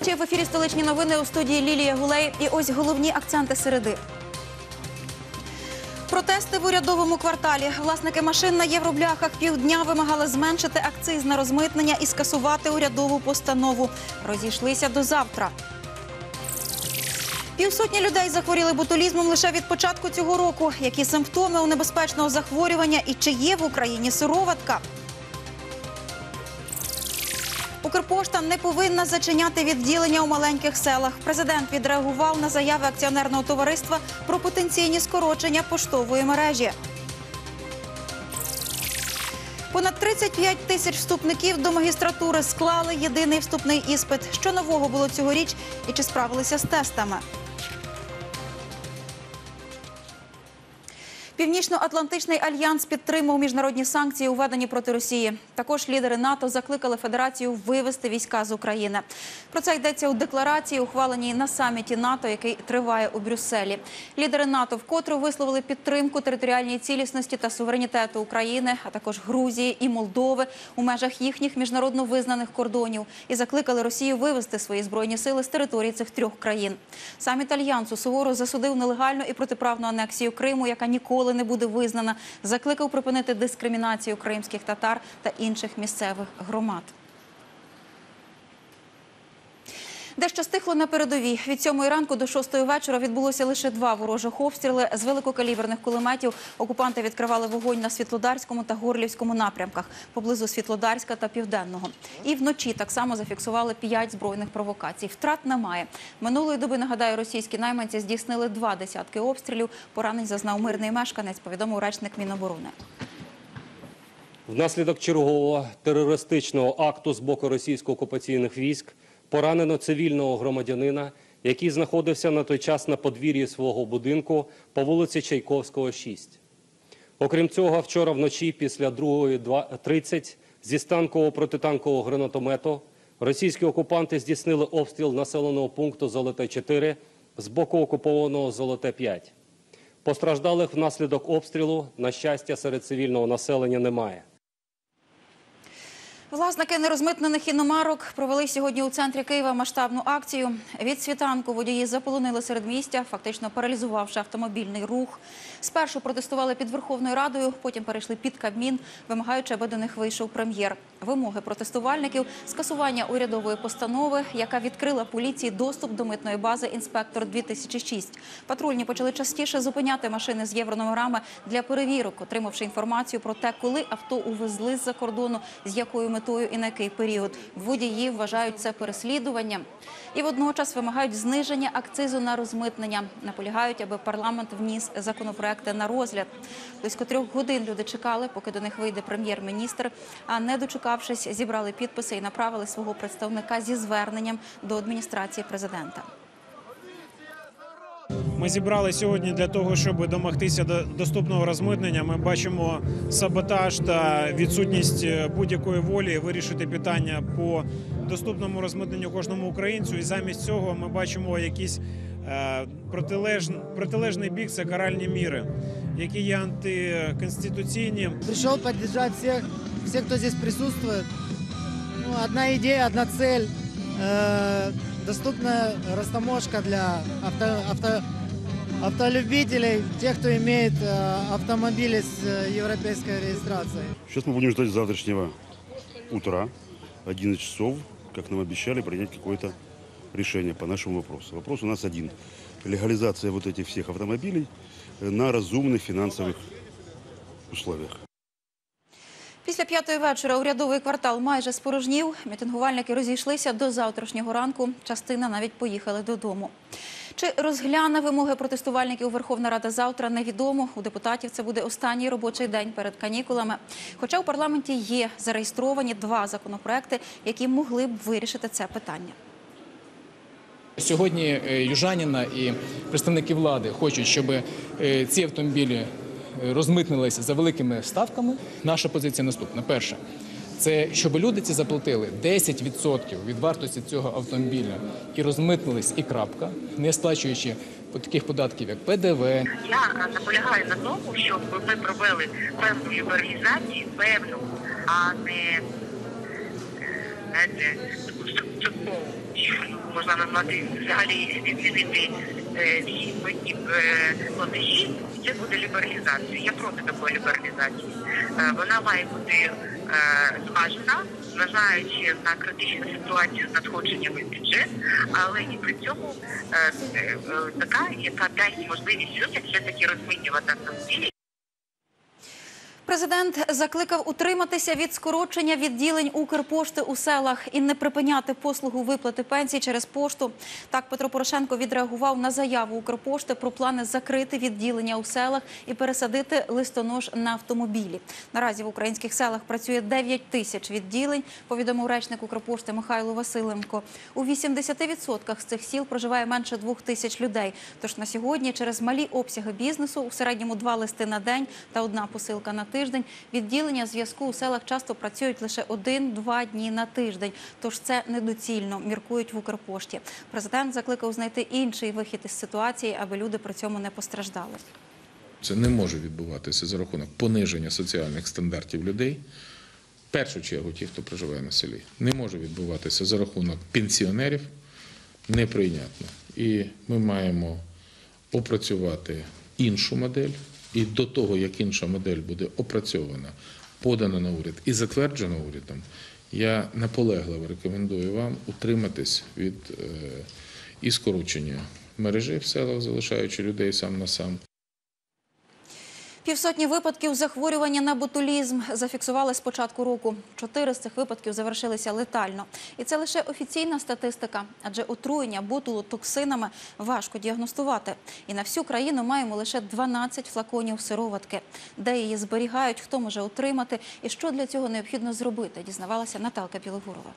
Ночі. В ефірі столичні новини у студії Лілія Гулей. І ось головні акценти середи. Протести в урядовому кварталі. Власники машин на євробляхах півдня вимагали зменшити акциз на розмитнення і скасувати урядову постанову. Розійшлися до завтра. Півсотні людей захворіли ботулізмом лише від початку цього року. Які симптоми у небезпечного захворювання і чи є в Україні сироватка? Укрпошта не повинна зачиняти відділення у маленьких селах. Президент відреагував на заяви акціонерного товариства про потенційні скорочення поштової мережі. Понад 35 тисяч вступників до магістратури склали єдиний вступний іспит. Що нового було цьогоріч і чи справилися з тестами? Північно-Атлантичний альянс підтримав міжнародні санкції, уведені проти Росії. Також лідери НАТО закликали Федерацію вивести війська з України. Про це йдеться у декларації, ухваленій на саміті НАТО, який триває у Брюсселі. Лідери НАТО вкотре висловили підтримку територіальній цілісності та суверенітету України, а також Грузії і Молдови у межах їхніх міжнародно визнаних кордонів і закликали Росію вивести свої збройні сили з території цих трьох країн. Саміт альянсу суворо засудив нелегальну і протиправну анексію Криму, яка ніколи не буде визнана. Закликав припинити дискримінацію кримських татар та інших місцевих громад. Дещо стихло на передовій. Від сьомої ранку до шостої вечора відбулося лише два ворожих обстріли. З великокаліберних кулеметів окупанти відкривали вогонь на Світлодарському та Горлівському напрямках поблизу Світлодарська та Південного. І вночі так само зафіксували п'ять збройних провокацій. Втрат немає. Минулої доби, нагадаю, російські найманці здійснили два десятки обстрілів. Поранень зазнав мирний мешканець, повідомив речник Міноборони. Внаслідок чергового терористичного акту з боку російсько-окупаційних військ поранено цивільного громадянина, який знаходився на той час на подвір'ї свого будинку по вулиці Чайковського, 6. Окрім цього, вчора вночі після 2.30 зі станкового протитанкового гранатомету російські окупанти здійснили обстріл населеного пункту Золоте-4 з боку окупованого Золоте-5. Постраждалих внаслідок обстрілу, на щастя, серед цивільного населення немає. Власники нерозмитнених іномарок провели сьогодні у центрі Києва масштабну акцію. Від світанку водії заполонили середмістя, фактично паралізувавши автомобільний рух. Спершу протестували під Верховною Радою, потім перейшли під Кабмін, вимагаючи, аби до них вийшов прем'єр. Вимоги протестувальників – скасування урядової постанови, яка відкрила поліції доступ до митної бази «Інспектор-2006». Патрульні почали частіше зупиняти машини з єврономерами для перевірок, отримавши інформацію про те, коли авто увезли з-за кордону, з якою метою і на який період. Водії вважають це переслідуванням. І водночас вимагають зниження акцизу на розмитнення. Наполягають, аби парламент вніс законопроекти на розгляд. Близько трьох годин люди чекали, поки до них вийде прем'єр-міністр, а не дочекавшись, зібрали підписи і направили свого представника зі зверненням до адміністрації президента. Ми зібрали сьогодні для того, щоб домогтися до доступного розмитнення. Ми бачимо саботаж та відсутність е, будь-якої волі вирішити питання по доступному розмитненню кожному українцю. І замість цього ми бачимо якийсь е, протилеж, протилежний бік це каральні міри, які є антиконституційні. Пришел поддержать всех, всех, кто здесь присутствует. Ну, одна идея, одна цель. Э, доступная растаможка для авто, авто, автолюбителей, тех, кто имеет э, автомобили с э, европейской регистрацией. Сейчас мы будем ждать завтрашнего утра, 11 часов, как нам обещали, принять какое-то решение по нашему вопросу. Вопрос у нас один. Легализация вот этих всех автомобилей э, на разумных финансовых условиях. Після п'ятої вечора урядовий квартал майже спорожнів. Мітингувальники розійшлися до завтрашнього ранку. Частина навіть поїхали додому. Чи розгляне вимоги протестувальників Верховна Рада завтра, невідомо. У депутатів це буде останній робочий день перед канікулами. Хоча у парламенті є зареєстровані два законопроекти, які могли б вирішити це питання. Сьогодні е, Южаніна і представники влади хочуть, щоб е, ці автомобілі розмитнилися за великими ставками. Наша позиція наступна: перше, це щоб люди ці заплатили 10% від вартості цього автомобіля. І розмитнились і крапка, не сплачуючи таких податків, як ПДВ, Я е, наполягаю на тому, щоб ми провели певну лібералізацію, певну, а не знаєте, таку структурову, можна назвати взагалі відмінити е, всі митні е, платежі, це буде лібералізація. Я проти такої лібералізації. Е, Вона має бути е, зважена, зважаючи на критичну ситуацію з надходженнями в бюджет, але і при цьому е, е, е, така, яка дасть можливість людям все-таки розмінювати автомобілі. Президент закликав утриматися від скорочення відділень Укрпошти у селах і не припиняти послугу виплати пенсій через пошту. Так Петро Порошенко відреагував на заяву Укрпошти про плани закрити відділення у селах і пересадити листонож на автомобілі. Наразі в українських селах працює 9 тисяч відділень. Повідомив речник Укрпошти Михайло Василенко. У 80% з цих сіл проживає менше двох тисяч людей. Тож на сьогодні через малі обсяги бізнесу у середньому два листи на день та одна посилка на тиждень. Відділення зв'язку у селах часто працюють лише один-два дні на тиждень. Тож це недоцільно, міркують в Укрпошті. Президент закликав знайти інший вихід із ситуації, аби люди при цьому не постраждали. Це не може відбуватися за рахунок пониження соціальних стандартів людей. В першу чергу, ті, хто проживає на селі, не може відбуватися за рахунок пенсіонерів. Неприйнятно. І ми маємо опрацювати іншу модель. І до того, як інша модель буде опрацьована, подана на уряд і затверджена урядом, я наполегливо рекомендую вам утриматись від е, і скорочення мережі в селах, залишаючи людей сам на сам. Півсотні випадків захворювання на ботулізм зафіксували з початку року. Чотири з цих випадків завершилися летально. І це лише офіційна статистика, адже отруєння ботулотоксинами важко діагностувати. І на всю країну маємо лише 12 флаконів сироватки. Де її зберігають, хто може отримати і що для цього необхідно зробити, дізнавалася Наталка Білогурова.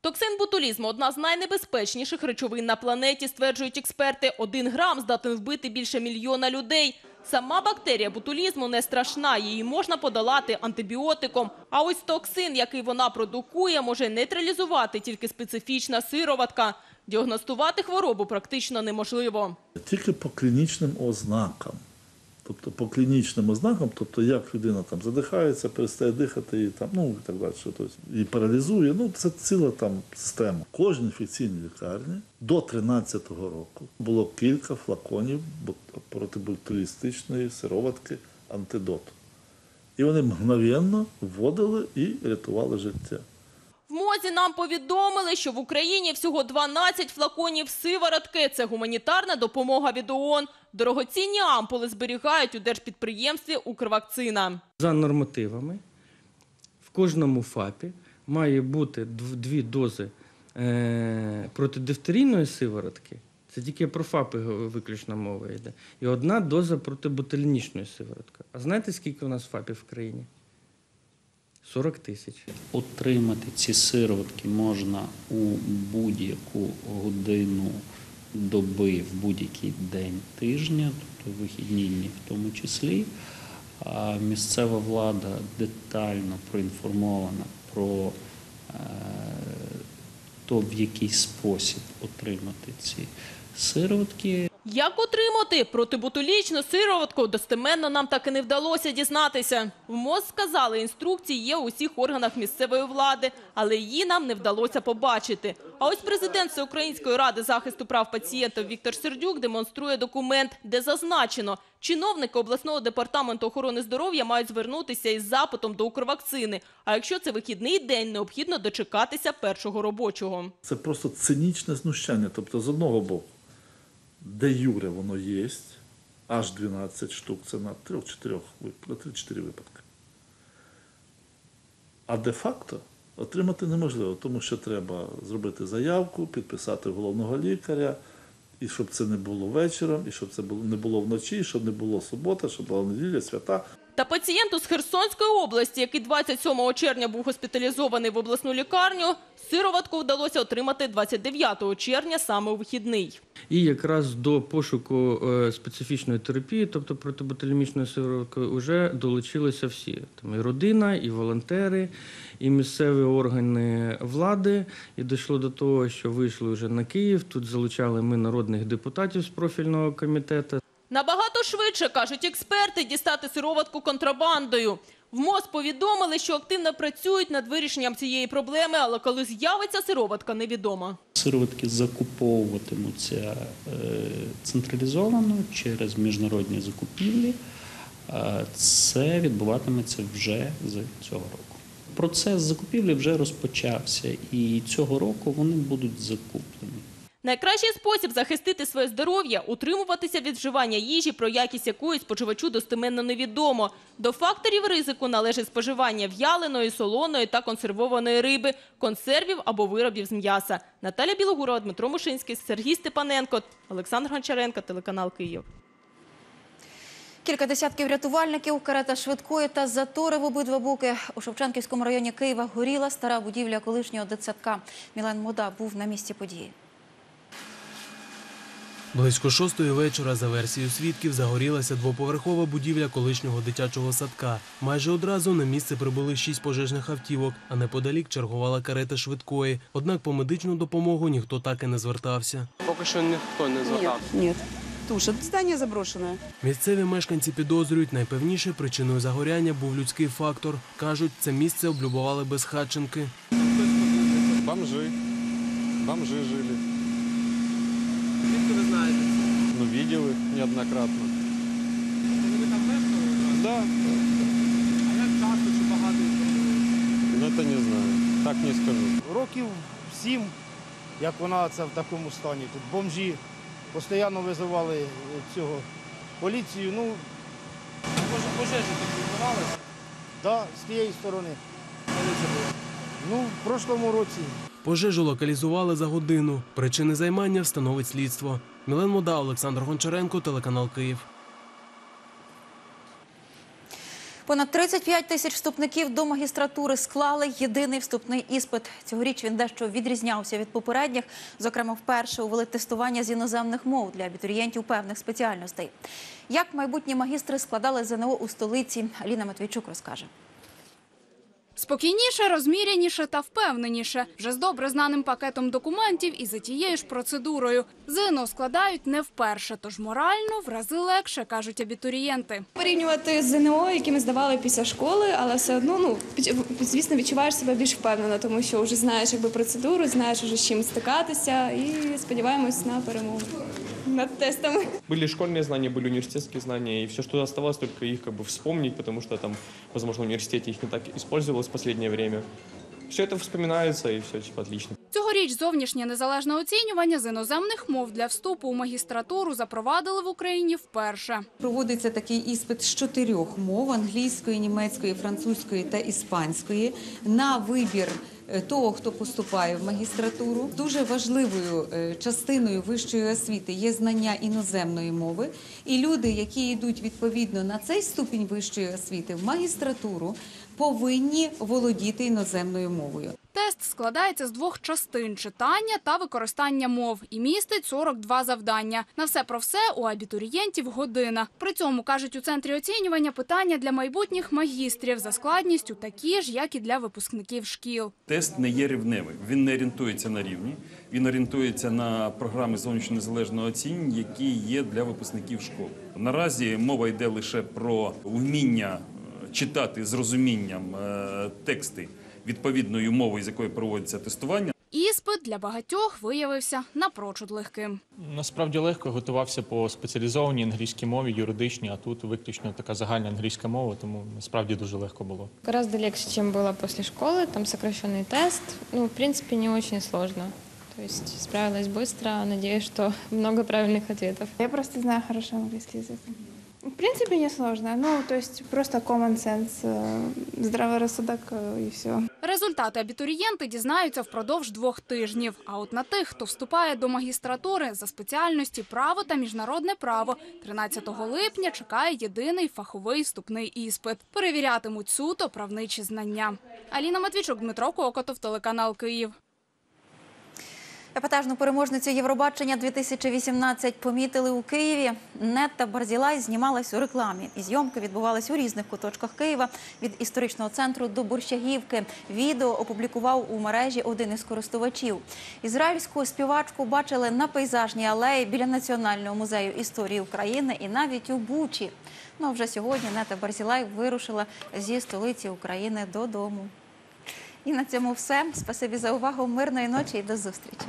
Токсин ботулізму – одна з найнебезпечніших речовин на планеті, стверджують експерти. Один грам здатен вбити більше мільйона людей. Сама бактерія бутулізму не страшна, її можна подолати антибіотиком. А ось токсин, який вона продукує, може нейтралізувати тільки специфічна сироватка. Діагностувати хворобу практично неможливо. Тільки по клінічним ознакам. Тобто по клінічним ознакам, тобто як людина там задихається, перестає дихати і там, ну і так далі, що тобто, і паралізує. Ну це ціла там система. Кожній інфекційній лікарні до 13-го року було кілька флаконів протиботулістичної сироватки антидоту. І вони мгновенно вводили і рятували життя. В МОЗі нам повідомили, що в Україні всього 12 флаконів сиворотки. Це гуманітарна допомога від ООН. Дорогоцінні ампули зберігають у держпідприємстві «Укрвакцина». За нормативами в кожному ФАПі має бути дві дози е, протидифтерійної сиворотки. Це тільки про ФАПи виключно мова йде. І одна доза протиботулінічної сиворотки. А знаєте, скільки у нас ФАПів в країні? 40 тисяч. Отримати ці сироватки можна у будь-яку годину доби в будь-який день тижня, тобто вихідні дні в тому числі. Місцева влада детально проінформована про е, то, в який спосіб отримати ці сироватки. Як отримати протиботулічну сироватку, достеменно нам так і не вдалося дізнатися. В МОЗ сказали, інструкції є у усіх органах місцевої влади, але її нам не вдалося побачити. А ось президент Всеукраїнської ради захисту прав пацієнтів Віктор Сердюк демонструє документ, де зазначено, чиновники обласного департаменту охорони здоров'я мають звернутися із запитом до Укрвакцини. А якщо це вихідний день, необхідно дочекатися першого робочого. Це просто цинічне знущання. Тобто, з одного боку, де юре воно є, аж 12 штук, це на 3-4 вип- на 3-4 випадки. А де-факто отримати неможливо, тому що треба зробити заявку, підписати головного лікаря, і щоб це не було вечором, і щоб це не було вночі, щоб не було субота, щоб була неділя, свята. Та пацієнту з Херсонської області, який 27 червня був госпіталізований в обласну лікарню, сироватку вдалося отримати 29 червня саме у вихідний. І якраз до пошуку е, специфічної терапії, тобто протиботулімічної сиворотки, вже долучилися всі. Там і родина, і волонтери, і місцеві органи влади. І дійшло до того, що вийшли вже на Київ. Тут залучали ми народних депутатів з профільного комітету. Набагато швидше, кажуть експерти, дістати сироватку контрабандою. В МОЗ повідомили, що активно працюють над вирішенням цієї проблеми, але коли з'явиться сироватка, невідомо. Сироватки закуповуватимуться е, централізовано через міжнародні закупівлі. Це відбуватиметься вже з цього року. Процес закупівлі вже розпочався, і цього року вони будуть закуплені. Найкращий спосіб захистити своє здоров'я – утримуватися від вживання їжі, про якість якої споживачу достеменно невідомо. До факторів ризику належить споживання в'яленої, солоної та консервованої риби, консервів або виробів з м'яса. Наталя Білогурова, Дмитро Мушинський, Сергій Степаненко, Олександр Гончаренко, телеканал Київ. Кілька десятків рятувальників, карета швидкої та затори в обидва боки. У Шевченківському районі Києва горіла стара будівля колишнього дитсадка. Мілан Мода був на місці події. Близько шостої вечора, за версією свідків, загорілася двоповерхова будівля колишнього дитячого садка. Майже одразу на місце прибули шість пожежних автівок, а неподалік чергувала карета швидкої. Однак по медичну допомогу ніхто так і не звертався. Поки що ніхто не звертав. Нет. Туша, здание заброшенное. Місцеві мешканці підозрюють, найпевніше причиною загоряння був людський фактор. Кажуть, це місце облюбували безхатченки. Бомжи. Бомжи жили. Звідки ви знаєте? Ну, видели неоднократно. Ви там мешкали? Да, А як часто чи багато ну это не знаю. Так не скажу. Років сім, як вона це в такому стані. Тут бомжі постійно визивали цього поліцію. Ну, Пожежі тут відбувалися? да, з тієї сторони. Ну, в прошлому році. Пожежу локалізували за годину. Причини займання встановить слідство. Мілен Мода, Олександр Гончаренко, телеканал Київ. Понад 35 тисяч вступників до магістратури склали єдиний вступний іспит. Цьогоріч він дещо відрізнявся від попередніх. Зокрема, вперше увели тестування з іноземних мов для абітурієнтів певних спеціальностей. Як майбутні магістри складали ЗНО у столиці, Аліна Матвійчук розкаже. Спокійніше, розміряніше та впевненіше. Вже з добре знаним пакетом документів і за тією ж процедурою. ЗНО складають не вперше, тож морально в рази легше, кажуть абітурієнти. Порівнювати з ЗНО, які ми здавали після школи, але все одно, ну звісно, відчуваєш себе більш впевнено, тому що вже знаєш якби процедуру, знаєш уже з чим стикатися, і сподіваємось на перемогу над тестами. Были школьные знания, были университетские знания, и все, что оставалось, только их как бы вспомнить, потому что там, возможно, в университете их не так использовалось в последнее время. Все это вспоминается, и все типа отлично. Цьогоріч зовнішнє незалежне оцінювання з іноземних мов для вступу у магістратуру запровадили в Україні вперше. Проводиться такий іспит з чотирьох мов: англійської, німецької, французької та іспанської на вибір. е, Того, хто поступає в магістратуру, дуже важливою е, частиною вищої освіти є знання іноземної мови. І люди, які йдуть відповідно на цей ступінь вищої освіти в магістратуру, повинні володіти іноземною мовою. Тест складається з двох частин – читання та використання мов і містить 42 завдання. На все про все у абітурієнтів година. При цьому, кажуть, у центрі оцінювання питання для майбутніх магістрів за складністю такі ж, як і для випускників шкіл. Тест не є рівневим. Він не орієнтується на рівні. Він орієнтується на програми зовнішньо незалежного оцінювання, які є для випускників школ. Наразі мова йде лише про вміння е, читати з розумінням е, тексти відповідною мовою, з якою проводиться тестування. Іспит для багатьох виявився напрочуд легким. Насправді легко готувався по спеціалізованій англійській мові, юридичній, а тут виключно така загальна англійська мова, тому насправді дуже легко було. Гораздо легче, чем было после школы. Там сокращенный тест. Ну, в принципе, не очень сложно. То есть справилась быстро. Надеюсь, что много правильных ответов. Я просто знаю хорошо английский язык. В принципе, не сложно. Ну, то есть просто common sense, э, здравый рассудок э, и все. Результати абітурієнти дізнаються впродовж двох тижнів. А от на тих, хто вступає до магістратури за спеціальності право та міжнародне право, 13 липня чекає єдиний фаховий вступний іспит. Перевірятимуть суто правничі знання. Аліна Матвійчук, Дмитро Кокотов, телеканал Київ. Епатажну переможницю Євробачення 2018 помітили у Києві. Нетта Барзілай знімалась у рекламі. І зйомки відбувались у різних куточках Києва від історичного центру до Борщагівки. Відео опублікував у мережі один із користувачів. Ізраїльську співачку бачили на пейзажній алеї біля Національного музею історії України і навіть у Бучі. Ну а вже сьогодні Нетта Барзілай вирушила зі столиці України додому. І на цьому все. Спасибі за увагу. Мирної ночі і до зустрічі.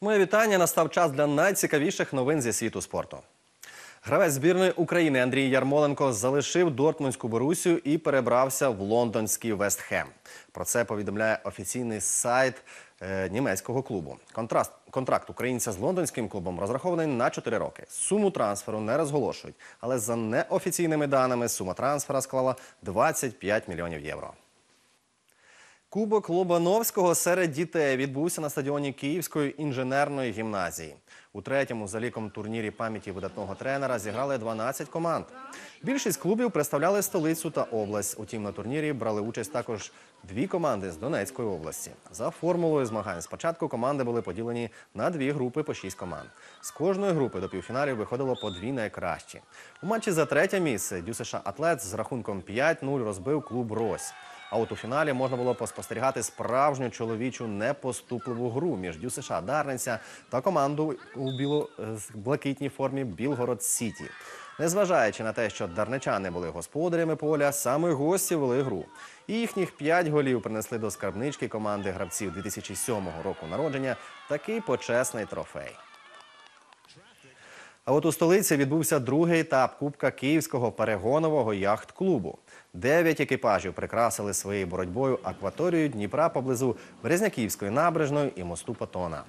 Моє вітання. Настав час для найцікавіших новин зі світу спорту. Гравець збірної України Андрій Ярмоленко залишив Дортмундську Борусію і перебрався в лондонський Вестхем. Про це повідомляє офіційний сайт е, німецького клубу. Контраст, контракт українця з лондонським клубом розрахований на 4 роки. Суму трансферу не розголошують, але за неофіційними даними сума трансфера склала 25 мільйонів євро. Кубок Лобановського серед дітей відбувся на стадіоні Київської інженерної гімназії. У третьому за ліком турнірі пам'яті видатного тренера зіграли 12 команд. Більшість клубів представляли столицю та область. Утім, на турнірі брали участь також дві команди з Донецької області. За формулою змагань спочатку команди були поділені на дві групи по шість команд. З кожної групи до півфіналів виходило по дві найкращі. У матчі за третє місце ДЮСШ Атлет з рахунком 5-0 розбив клуб Рось. А от у фіналі можна було поспостерігати справжню чоловічу непоступливу гру між ДЮСШ Дарниця та команду у біло-блакитній формі Білгород Сіті. Незважаючи на те, що дарничани були господарями поля, саме гості вели гру. І їхніх п'ять голів принесли до скарбнички команди гравців 2007 року народження такий почесний трофей. А от у столиці відбувся другий етап Кубка Київського перегонового яхт-клубу. Дев'ять екіпажів прикрасили своєю боротьбою акваторію Дніпра поблизу Березняківської набережної і мосту Патона.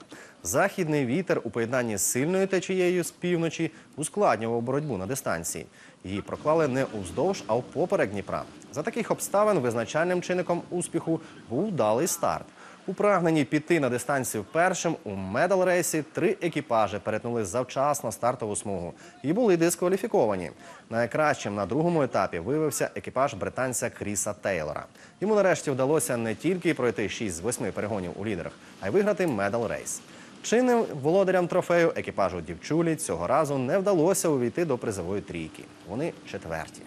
Західний вітер у поєднанні з сильною течією з півночі ускладнював боротьбу на дистанції. Її проклали не уздовж, а впоперек Дніпра. За таких обставин визначальним чинником успіху був вдалий старт. У прагненні піти на дистанцію першим у медал-рейсі три екіпажі перетнули завчасно стартову смугу і були дискваліфіковані. Найкращим на другому етапі виявився екіпаж британця Кріса Тейлора. Йому нарешті вдалося не тільки пройти 6 з 8 перегонів у лідерах, а й виграти medal race. Чинним володарям трофею екіпажу дівчулі цього разу не вдалося увійти до призової трійки. Вони четверті.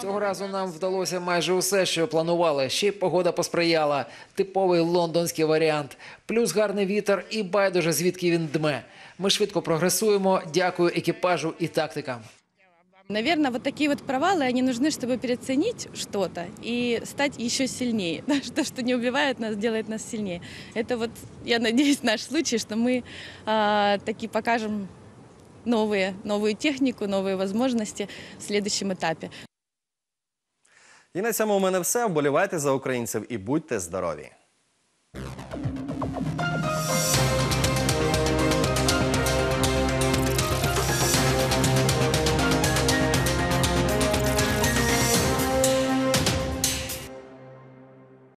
Цього разу нам вдалося майже усе, що планували. Ще й погода посприяла. Типовий лондонський варіант. Плюс гарний вітер і байдуже звідки він дме. Ми швидко прогресуємо. Дякую екіпажу і тактикам. Наверное, вот такие вот провалы, они нужны, чтобы переоценить что-то и стать еще сильнее. Да, То, что не убивает нас, делает нас сильнее. Это вот, я надеюсь, наш случай, что мы а, таки покажем новые, новую технику, новые возможности в следующем этапе. І на цьому у мене все. Вболівайте за українців і будьте здорові!